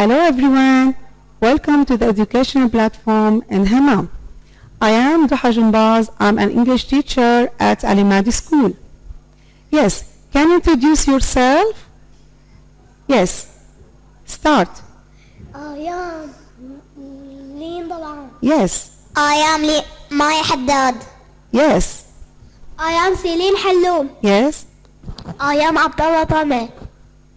Hello everyone. Welcome to the educational platform in Hama. I am Duha Jumbaz. I'm an English teacher at Alimadi School. Yes, can you introduce yourself? Yes. Start. Uh, I am Lin Dalan. Yes. I am Li- Maya Haddad. Yes. I am Celine Halloum. Yes. I am Abdullah Tame.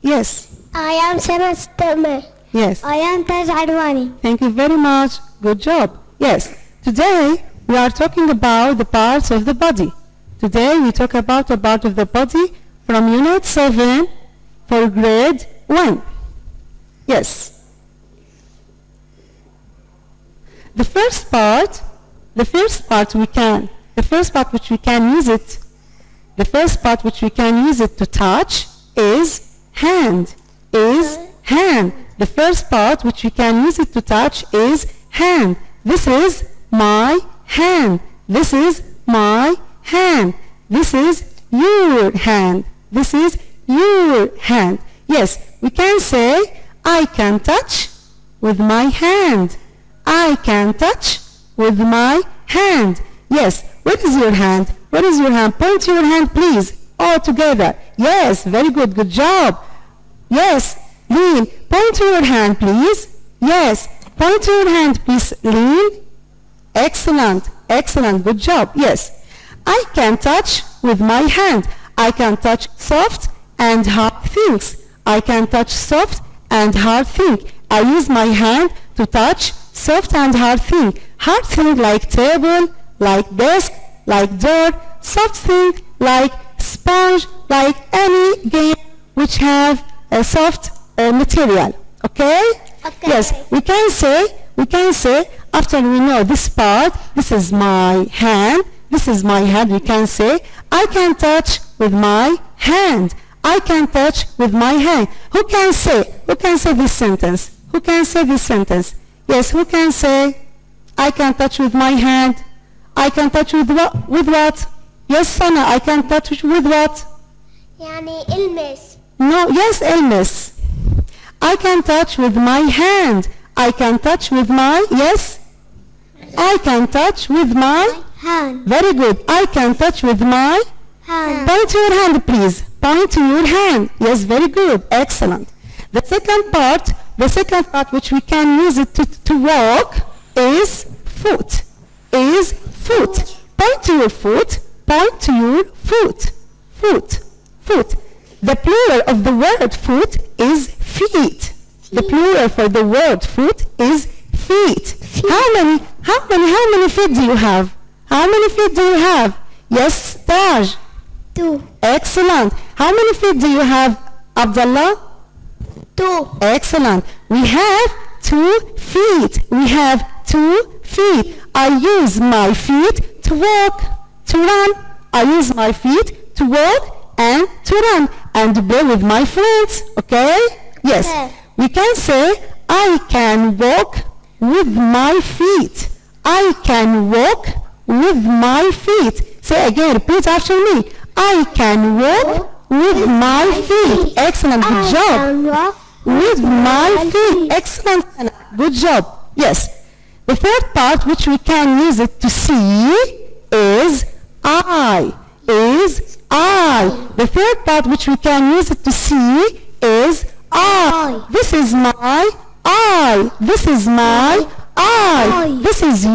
Yes. I am Shanas Tame. Yes. I am Taj Adwani. Thank you very much. Good job. Yes. Today we are talking about the parts of the body. Today we talk about a part of the body from Unit 7 for grade 1. Yes. The first part, the first part we can, the first part which we can use it, the first part which we can use it to touch is hand, is hand. The first part which we can use it to touch is hand. This is my hand. This is my hand. This is your hand. This is your hand. Yes, we can say, I can touch with my hand. I can touch with my hand. Yes, what is your hand? What is your hand? Point your hand, please. All together. Yes, very good. Good job. Yes, Lean. Point to your hand, please. Yes, point to your hand, please. Lean. Excellent. Excellent. Good job. Yes. I can touch with my hand. I can touch soft and hard things. I can touch soft and hard things. I use my hand to touch soft and hard thing. Hard thing like table, like desk, like door. Soft thing like sponge, like any game which have a soft uh, material. Okay? Okay. Yes, we can say, we can say, after we know this part, this is my hand, this is my hand, we can say, I can touch with my hand. I can touch with my hand. Who can say, who can say this sentence? Who can say this sentence? Yes, who can say, I can touch with my hand. I can touch with what? With what? Yes, Sana, I can touch with what? يعني المس. No, yes, Elmis. I can touch with my hand. I can touch with my, yes? I can touch with my, hand. very good. I can touch with my, hand. point to your hand, please. Point to your hand. Yes, very good. Excellent. The second part, the second part which we can use it to, to walk is foot. Is foot. Point to your foot. Point to your foot. Foot. Foot. The plural of the word foot is feet. The plural for the word foot is feet. How many, how many, how many feet do you have? How many feet do you have? Yes, Taj. Two. Excellent. How many feet do you have, Abdullah? Two. Excellent. We have two feet. We have two feet. I use my feet to walk, to run. I use my feet to walk and to run and play with my friends. Okay? Yes. Okay. We can say, I can walk with my feet. I can walk with my feet. Say again, repeat after me. I can walk with my feet. Excellent. Good job with my feet. Excellent. Good job. Yes. The third part which we can use it to see is eye. Is eye. The third part which we can use it to see is eye. This is my eye. This is my eye. This is your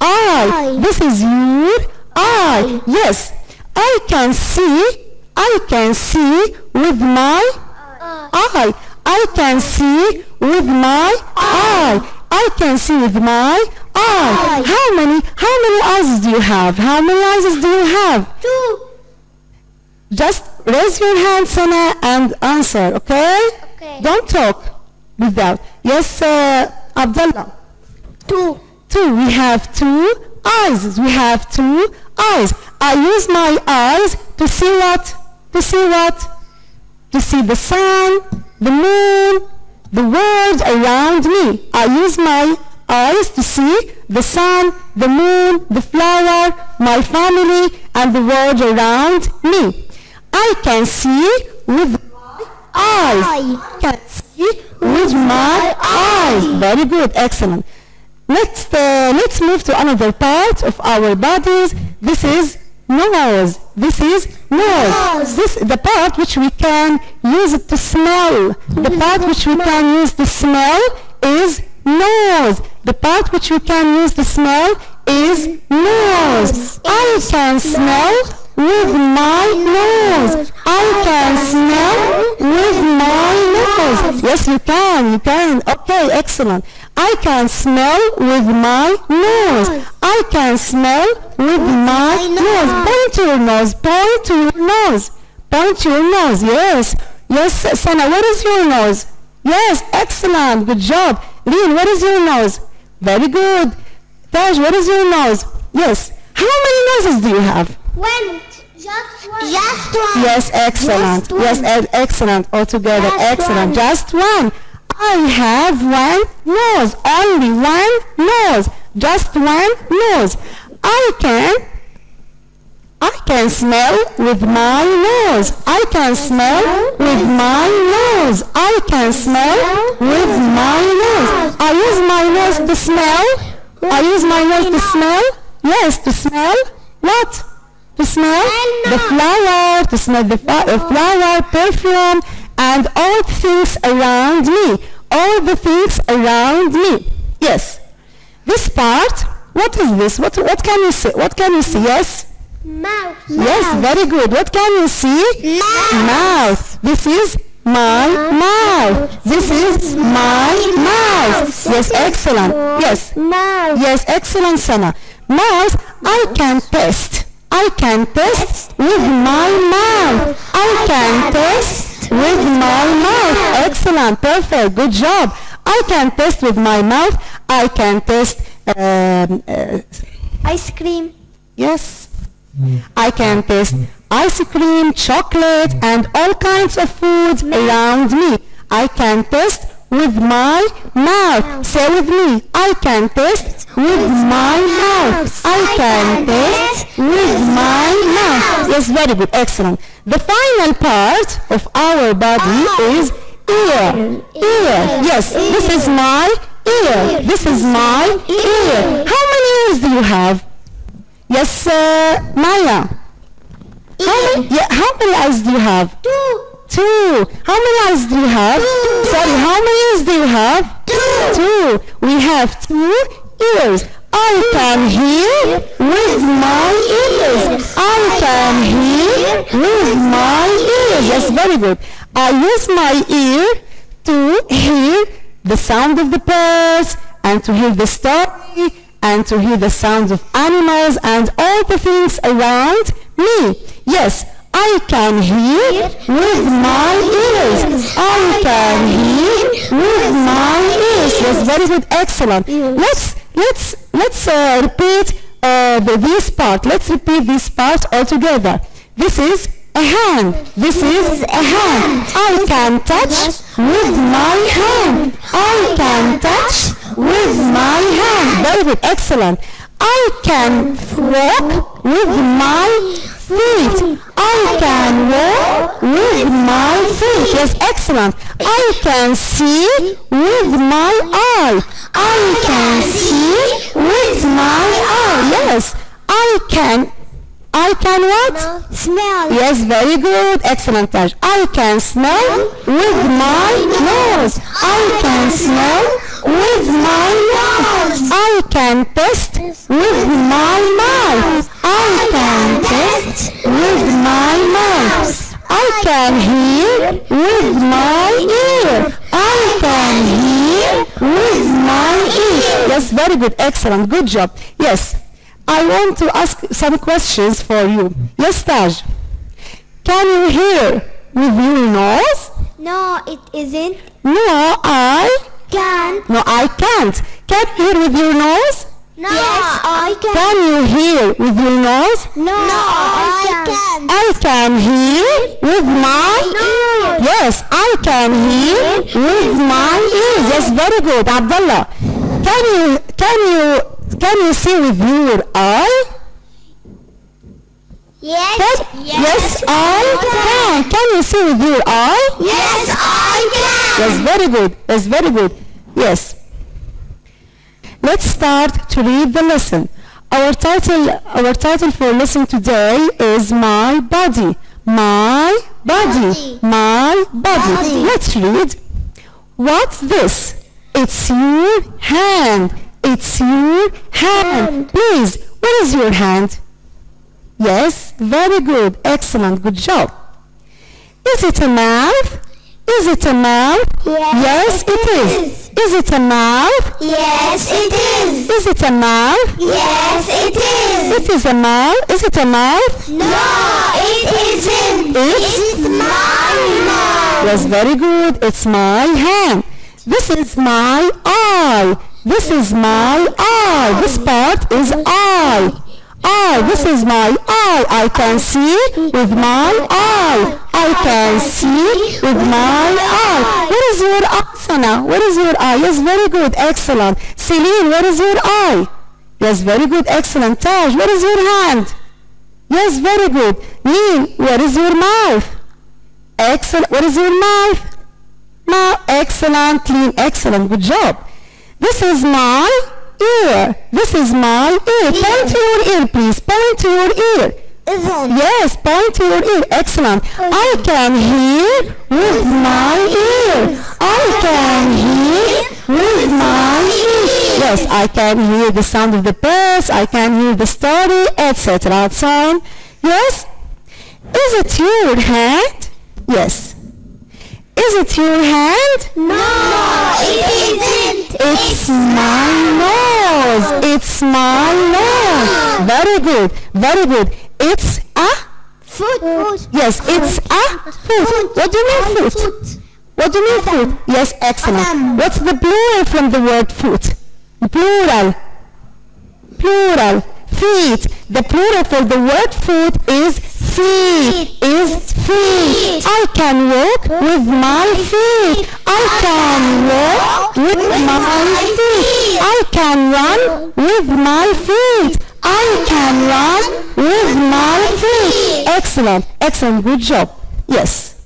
eye. eye. This is your eye. Yes. I can see. I can see with my eye. I can see with my eye. I can see with my eye. How many how many eyes do you have? How many eyes do you have? Two. Just raise your hand, Sana, and answer, okay? Okay. Don't talk without. Yes, uh, Abdullah. Two. Two. We have two eyes. We have two eyes. I use my eyes to see what? To see what? To see the sun, the moon, the world around me. I use my eyes to see the sun, the moon, the flower, my family, and the world around me. I can see with my eyes. I can see with my eyes. Very good, excellent. Let's uh, let's move to another part of our bodies. This is nose. This is nose. Nose. This the part which we can use it to smell. The part which we can use to smell is nose. The part which we can use to smell is nose. I can smell with my nose. I can smell with my nose. Yes, you can. You can. Okay, excellent. I can smell with my nose. I can smell with my nose. Point to your nose. Point to your nose. Point to your nose. Yes. Yes, Sana, what is your nose? Yes, excellent. Good job. Lean, what is your nose? Very good. Taj, what is your nose? Yes. How many noses do you have? One. Just one. Just one. Yes, excellent. Just one. Yes, e- excellent. Altogether, Just excellent. one. Just one. I have one nose. Only one nose. Just one nose. I can. I can smell with my nose. I can smell with my nose. I can smell with my nose. I use my nose to smell. I use my nose to smell. Yes, to smell. What? To smell the flower, to smell the flower, perfume, and all things around me. All the things around me. Yes. This part, what is this? What, what can you see? What can you see? Yes? Mouth. Yes, very good. What can you see? Mouth. Mouth. This is my mouth. This is my mouth. Yes, excellent. Yes. Mouth. Yes, excellent, Sana. Mouth, I can taste. I can taste with my mouth. I can taste with my mouth. Excellent, perfect, good job. I can taste with my mouth. I can taste, um, uh, Ice cream. yes. I can taste ice cream, chocolate, and all kinds of foods around me. I can taste with my mouth. Say with me. I can taste with my mouth. I can taste with my mouth. Yes, very good. Excellent. The final part of our body is ear. Ear. Yes, this is my ear. This is my ear. How many ears do you have? Yes, uh, Maya. How many, yeah, how many eyes do you have? Two. Two. How many eyes do you have? Two. Sorry, how many ears do you have? Two. Two. We have two ears. I can hear with my ears. I can hear with my ears. Yes, very good. I use my ear to hear the sound of the birds and to hear the story and to hear the sounds of animals and all the things around me. Yes, I can hear with my ears. I can hear with my ears. Yes, very good, excellent. Let's let's let's uh, repeat uh, this part. Let's repeat this part all together. This is a hand. This is a hand. I can touch with my hand. I can touch with my hand. Very good, excellent. I can walk with my feet. I can walk with my feet. Yes, excellent. I can see with my eye. I can see with my eye. Yes, I can. I can what? Smell. Yes, very good. Excellent, Taj. I can smell with my Yes, very good. Excellent. Good job. Yes. I want to ask some questions for you. Yes, Taj. Can you hear with your nose? No, it isn't. No, I. can't. No, I can't. Can you hear with your nose? No. Yes, I can. Can you hear with your nose? No, no I can't. I can hear with my No. Yes, I can hear with my ears. Yes, very good, Abdullah. Can you can you can you see with your eye? Yes. Can- yes, I can. Can you see with your eye? Yes, I can. Yes, very good. Yes, very good. Yes. Let's start to read the lesson. Our title, our title for lesson today is My Body. My body. Body. My body. Body. Let's read. What's this? It's your hand. It's your hand. Please, where is your hand? Yes, very good. Excellent. Good job. Is it a mouth? Is it a mouth? Yes, it is. Is it a mouth? Yes, it is. Is it a mouth? Yes, it is. It is a mouth. Is it a mouth? No, it isn't. It's- It's my mouth. Yes, very good. It's my hand. This is my eye. This is my eye. This part is eye. Eye. This is my eye. I can see with my eye. I can see with my eye. Where is your eye, Sana? Where is your eye? Yes, very good. Excellent. Celine, where is your eye? Yes, very good. Excellent. Taj, where is your hand? Yes, very good. Neil, where is your mouth? Excellent. What is your mouth? Mouth. Excellent. Clean. Excellent. Good job. This is my ear. This is my ear. Point to your ear, please. Point to your ear. Isn't. Yes, point to your ear. Excellent. I can hear with my ear. I can hear with my ear. Yes, I can hear the sound of the birds. I can hear the story, etc. and. Yes? Is it your hand? Yes. Is it your hand? No, it isn't. It's my nose. It's my nose. Very good. Very good. It's a Foot. Foot. yes. It's a foot. What do you mean foot? What do you mean foot? Yes, excellent. Adam. What's the plural from the word foot? Plural. Plural. Feet. The plural for the word foot is feet. Is feet. I can walk with my feet. I can walk with my feet. I can run with my feet. I can run with my feet. Excellent. Excellent. Good job. Yes.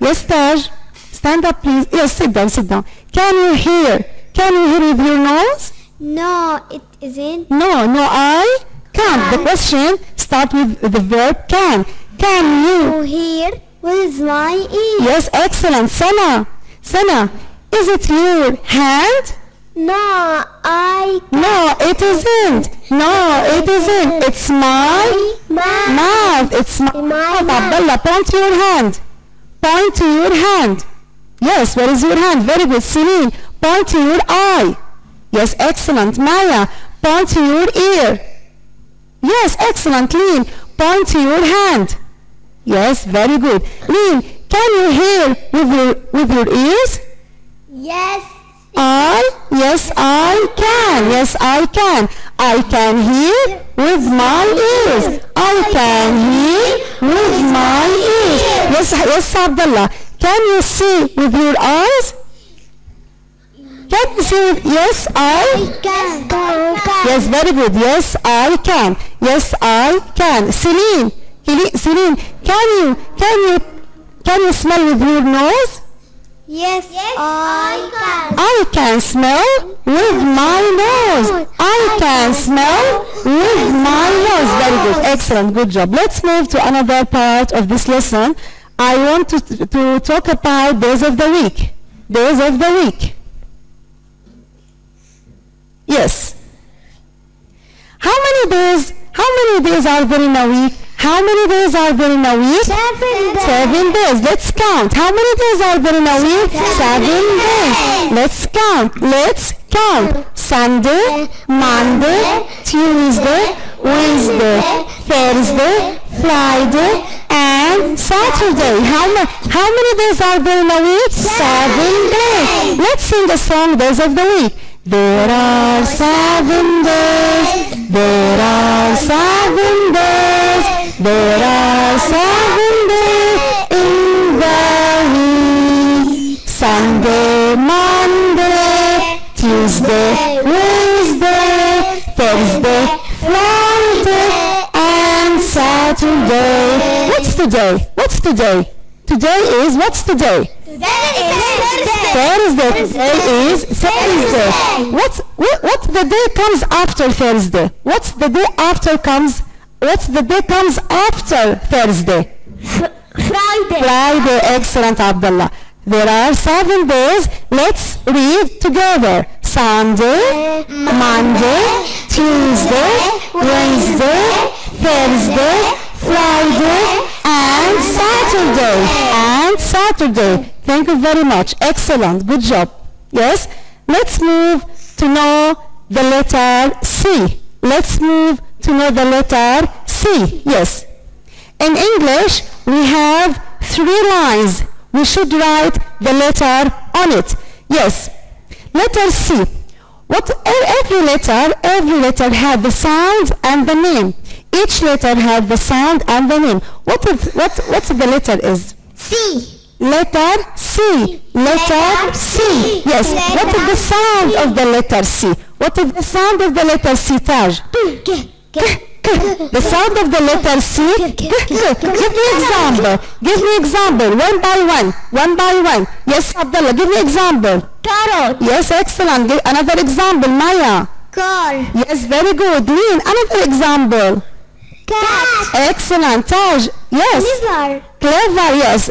Yes, Taj. Stand up, please. Yes, sit down, sit down. Can you hear? Can you hear with your nose? No, it isn't. No, no, I can. The question start with the verb can. Can you? Hear with my ear. Yes, excellent. Sana, Sana, is it your hand? No, I No, it isn't. No, it isn't. It's my mouth. mouth. It's my mouth. Abdullah, point to your hand. Point to your hand. Yes, where is your hand? Very good. Celine, point to your eye. Yes, excellent. Maya, point to your ear. Yes, excellent. Lean, point to your hand. Yes, very good. Lean, can you hear with your with your ears? Yes. I, yes, I can. Yes, I can. I can hear with my ears. I can hear with my ears. Yes, yes, Abdullah. Can you see with your eyes? Can you see? With, yes, I. Can. Yes, very good. Yes, I can. Yes, I can. Celine, Celi- Celine, can you, can you, can you smell with your nose? Yes, I can. I can smell with my nose. I can smell with my nose. Very good. Excellent. Good job. Let's move to another part of this lesson. I want to, to talk about days of the week. Days of the week. Yes. How many days, how many days are there in a week? How many days are there in a week? Seven days. Seven days. Let's count. How many days are there in a week? Seven days. Let's count. Let's count. Sunday, Monday, Tuesday, Wednesday, Thursday, Friday, and Saturday. How, ma- how many days are there in a week? Seven days. Let's sing the song Days of the Week. There are seven days. There are seven days. There are seven days in the week. Sunday, Monday, Tuesday, Wednesday, Thursday, Friday, and Saturday. What's today? What's today? Today is, what's today? Thursday. Today is Thursday. What's, what, what the day comes after Thursday? What's the day after comes, what's the day comes after Thursday? Friday. Friday, excellent Abdullah. There are seven days. Let's read together. Sunday, Monday, Tuesday, Wednesday, Thursday, Friday, and Saturday. And Saturday. Thank you very much. Excellent. Good job. Yes? Let's move to know the letter C. Let's move to know the letter C. Yes. In English, we have three lines. We should write the letter on it. Yes. Letter C. What every letter, every letter has the sound and the name. Each letter has the sound and the name. What is what what the letter is? C. Letter C. Letter C. Yes. What is the sound of the letter C? What is the sound of the letter C, Taj? The sound of the letter C. Give me example. Give me example. One by one. One by one. Yes, Abdullah. Give me example. Carrot. Yes, excellent. Give another example, Maya. Car. Yes, very good. Lean. Another example. Cat. Excellent. Taj. Yes. Liver. Clever. Yes.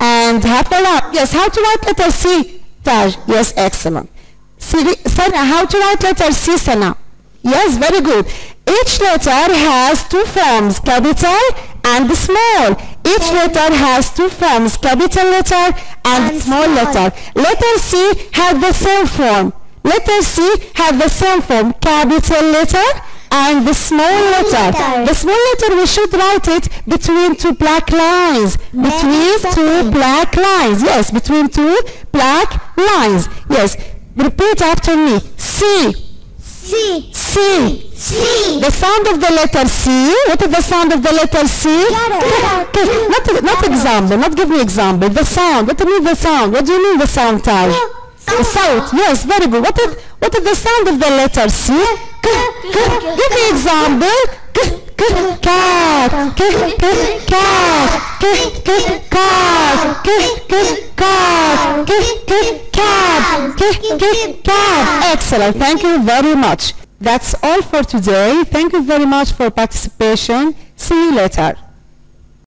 and. Yes, how to write letter C? Taj, yes, excellent. Sana, how to write letter C, Sana? Yes, very good. Each letter has two forms, capital and small. Each letter has two forms, capital letter and, And small small. letter. Letter C has the same form. Letter C has the same form, capital letter and the small letter. The small letter, we should write it between two black lines. Between two black lines. Yes, between two black lines. Yes. Repeat after me. C. C. C. C. The sound of the letter C. What is the sound of the letter C? Not, not example. Not give me example. The sound. What do you mean the sound? What do you mean the sound? The sound. Yes, very good. What is, what is the sound of the letter C? K, k, give me example. Cat. K, k, cat. K, k, cat. K, k, cat. K, k, cat. K, k, cat. Excellent. Thank you very much. That's all for today. Thank you very much for participation. See you later.